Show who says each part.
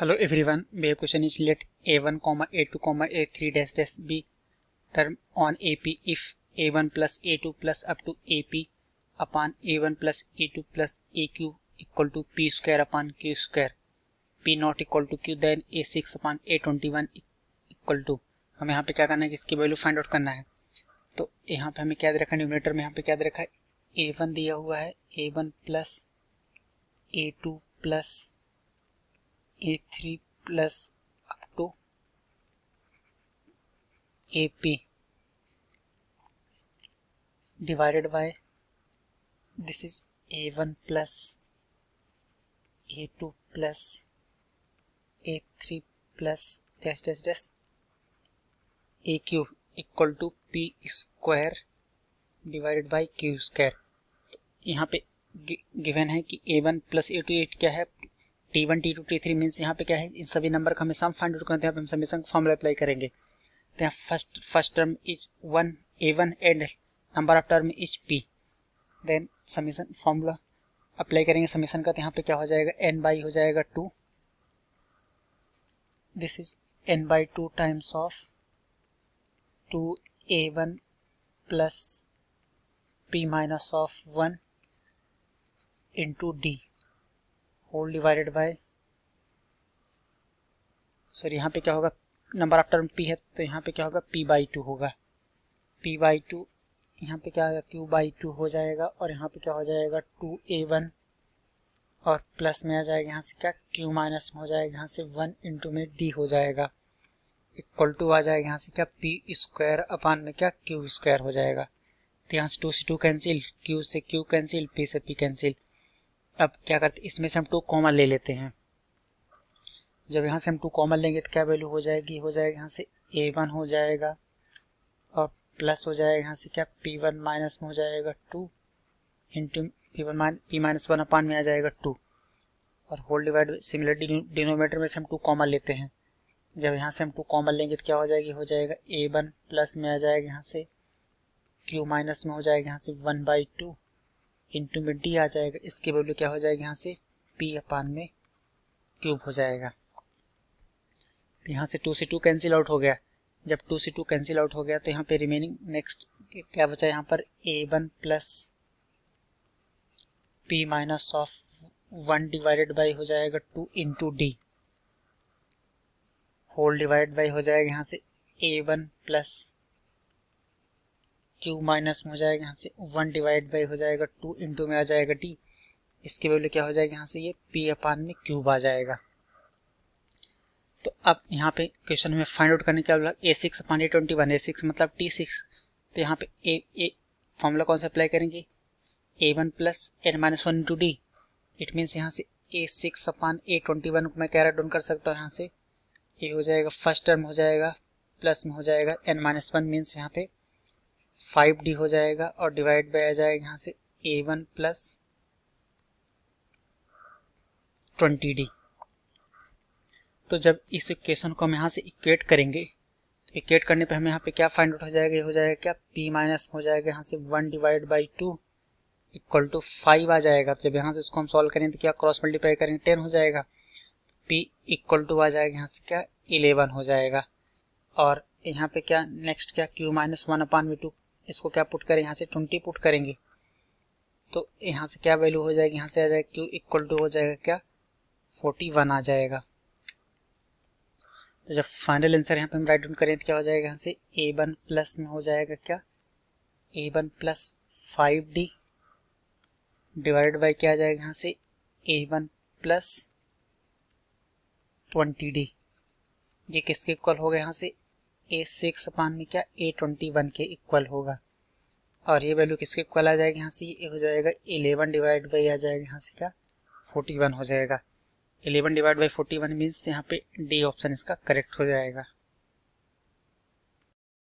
Speaker 1: Hello everyone मेरे question is let a one comma a two comma a three dash dash b term on a p if a one plus a two plus up to a p upon a one plus a two plus a q equal to p square upon q square p not equal to q then a six upon a twenty one equal to हमें यहाँ पे क्या करना है कि इसकी value find out करना है। तो यहाँ पे हमें क्या रखा न्यूमिनेटर में यहाँ पे क्या रखा है? ए वन दिया हुआ है। A one plus a two plus a three plus up to a p divided by this is a one plus a two plus a three plus dash dash dash a q equal to p square divided by q square यहाँ पे given है कि a one plus a two eight क्या है? T one t two t three means यहाँ पे क्या है? इन सभी नंबर का हमें सम फाइंड आउट करते हैं, हम समीशन फॉर्मूला अप्लाई करेंगे। तो यहाँ first first term is one a one and number of term is p then summation formula apply करेंगे। समीशन का तो यहाँ पे क्या हो जाएगा? एन बाई हो जाएगा two this is n by two times of two a one plus p minus of one into d whole divided by sorry यहाँ पे क्या होगा? नंबर ऑफ़ टर्म पी है तो यहाँ पे क्या होगा? पी बाई टू होगा। पी बाई टू यहाँ पे क्या होगा क्यू बाई टू हो जाएगा और यहाँ पे क्या हो जाएगा? टू ए वन और प्लस में आ जाएगा यहाँ से क्या? क्यू माइनस में हो जाएगा यहाँ से वन इंटू में डी हो जाएगा। इक्वल टू आ जाएगा यहाँ से क्या? पी स्क्वायर अपान में क्या? क्यू स्क्वायर हो जाएगा। तो यहाँ से टू से टू कैंसिल क्यू से क्यू कैंसिल पी से पी कैंसिल अब क्या करते, इसमें से हम टू कॉमन ले लेते हैं। जब यहाँ से हम टू कॉमन लेंगे तो क्या वैल्यू हो जाएगी? हो जाएगा यहाँ से ए वन हो जाएगा और प्लस हो जाएगा यहाँ से क्या? पी वन माइनस में हो जाएगा two into p one mine p minus one upon में आ जाएगा टू और होल डिवाइड सिमिलर डिनोमीटर में से हम टू कॉमन लेते हैं। जब यहाँ से हम टू कॉमन लेंगे तो क्या हो जाएगी? हो जाएगा ए वन प्लस में आ जाएगा यहाँ से क्यू माइनस में हो जाएगा यहाँ से वन बाई टू इंटू में डी आ जाएगा। इसकी वैल्यू क्या हो जाएगी यहाँ से? पी अपान में क्यूब हो जाएगा। तो यहाँ से टू से टू कैंसिल आउट हो गया। जब टू से टू कैंसिल आउट हो गया तो यहाँ पे रिमेनिंग नेक्स्ट क्या बचा यहाँ पर? A one plus p minus of one divided by हो जाएगा two into d whole divide by हो जाएगा यहाँ से a one plus q minus में हो जाएगा, यहाँ से वन डिवाइड बाई हो जाएगा टू इंटू में आ जाएगा टी इसके वैल्यू क्या हो जाएगा, यहाँ से ये पी अपान में क्यूब आ जाएगा। तो अब यहाँ पे क्वेश्चन में फाइंड आउट करने के बाद a six upon a twenty one a six मतलब टी सिक्स तो यहाँ पे ए ए फॉर्मूला कौन सा अप्लाई करेंगे? A one plus n minus one into d it means यहाँ से a six upon a twenty one को मैं कैरेट डाउन कर सकता हूँ यहाँ से। ए हो जाएगा फ़र्स्ट टर्म हो जाएगा प्लस में हो जाएगा एन माइनस वन मीन्स यहाँ पे फाइव डी हो जाएगा और डिवाइड बाय आ जाएगा यहाँ से a one plus twenty d. तो जब इस इक्वेशन को हम यहाँ से इक्वेट करेंगे तो इक्वेट करने पे हमें यहाँ पे क्या फाइंड आउट हो जाएगा? ये हो जाएगा क्या? P माइनस हो जाएगा यहाँ से one divide by two equal to five आ जाएगा। तो जब यहाँ से इसको हम सॉल्व करेंगे तो क्या क्रॉस मल्टीप्लाई करेंगे? टेन हो जाएगा। P इक्वल टू आ जाएगा यहाँ से क्या? इलेवन हो जाएगा। और यहाँ पे क्या? नेक्स्ट क्या? Q माइनस वन अपान में टू इसको क्या पुट करें? यहाँ से ट्वेंटी पुट करेंगे। तो यहाँ से क्या वैल्यू हो जाएगी? यहाँ से आ जाएगा क्यू इक्वल टू हो जाएगा क्या? फोर्टी वन आ जाएगा। तो जब फाइनल आंसर यहाँ पे हम राइट डाउन करें तो क्या हो जाएगा? यहाँ से ए वन प्लस में हो जाएगा क्या? A one plus five d divide by क्या आ जाएगा? यहाँ से a one plus twenty d ये किसके इक्वल हो गया? यहाँ से ए सिक्स अपान में क्या ए ट्वेंटी वन के इक्वल होगा? और ये वैल्यू किसके इक्वल आ जाएगा यहाँ से? ये हो जाएगा इलेवन डिवाइड बाई आ जाएगा यहाँ से क्या? फोर्टी वन हो जाएगा। Eleven divide by forty one means यहाँ पे डी ऑप्शन इसका करेक्ट हो जाएगा।